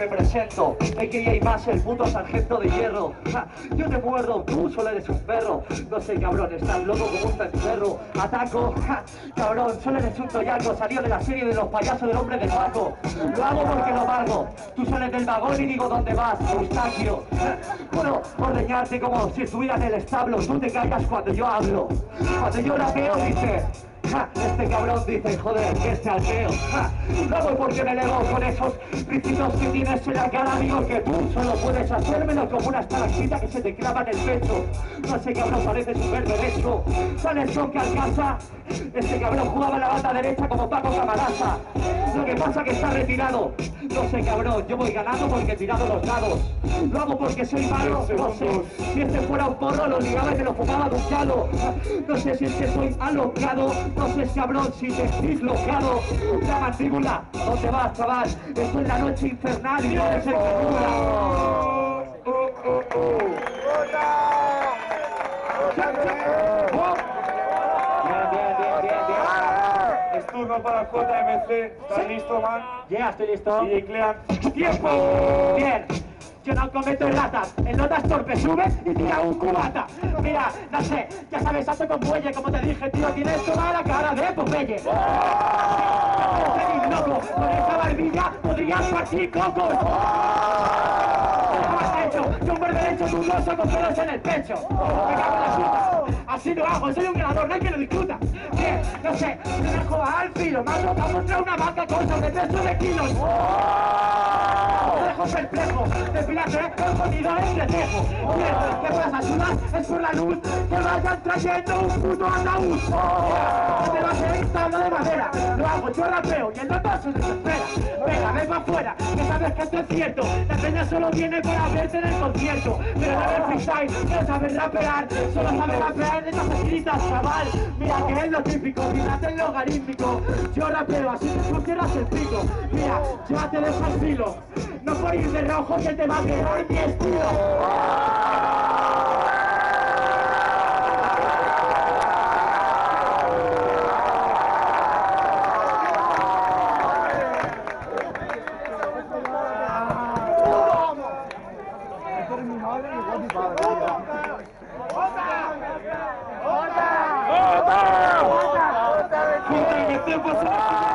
me presento, AKA más el puto sargento de hierro. Ja, yo te muerdo, tú solo eres un perro. No sé, cabrón, estás loco como un perro. Ataco, ja, cabrón, solo eres un toyaco. Salió de la serie de los payasos del hombre de Paco. Lo hago porque lo valgo. Tú sales del vagón y digo dónde vas, Eustaquio. Ja, Puedo ordeñarte como si estuviera en el establo. Tú te callas cuando yo hablo. Cuando yo la veo, dice. Ja, este cabrón dice, joder, que este ateo. Ja, luego porque me elevo con esos principios que tienes en la cara, digo que tú solo puedes hacérmelo como una estalactita que se te clava en el pecho. No sé, cabrón, parece súper derecho. Sales con que alcanza. Este cabrón jugaba la banda derecha como Paco Camarasa. Lo que pasa que está retirado. No sé, cabrón, yo voy ganando porque he tirado los dados. Lo hago porque soy malo, no sé. Si este fuera un porro, lo ligaba y me lo fumaba de un. No sé si es que soy alocado, no sé, cabrón, si te estoy bloqueado. La mandíbula, ¿dónde vas, chaval? Esto es la noche infernal y no eres el que dura. Bien, bien, bien, bien, bien. Es turno para JMC. ¿Estás listo, man? Ya, estoy listo. Y Clean. ¡Tiempo! Bien. Yo no cometo erratas, el notas torpe sube y tira un cubata. Mira, no sé, ya sabes, hace con buelle, como te dije, tío, tienes toda la cara de Popeye. Eres loco, con esa barbilla podrías partir cocos. ¿Cómo has hecho? Yo un verde hecho dudoso con pelos en el pecho. Me cago en la puta. Así lo hago, soy un ganador, no hay que lo discuta. Bien, no sé, me dejo al filo, me rotado contra una vaca con sobrepeso de kilos. Te dejo perplejo, depilate con sonido de entrecejo. Bien, ¿qué pasa? ¿Sudas? Es por la luz, que vayan trayendo un puto ataúd. Hago, yo rapeo y el se desespera. Venga, ven para afuera, que sabes que esto es cierto. La peña solo viene para verte en el concierto. Pero no eres freestyle, no sabes rapear. Solo sabes rapear de estas escritas, chaval. Mira que es lo típico, fíjate en logarítmico. Yo rapeo, así que tú quieras el pico. Mira, llévate de esos filos. No por ir de rojo que te va a quedar mi estilo. ¡Puta, que tiempo se... Es que, tío,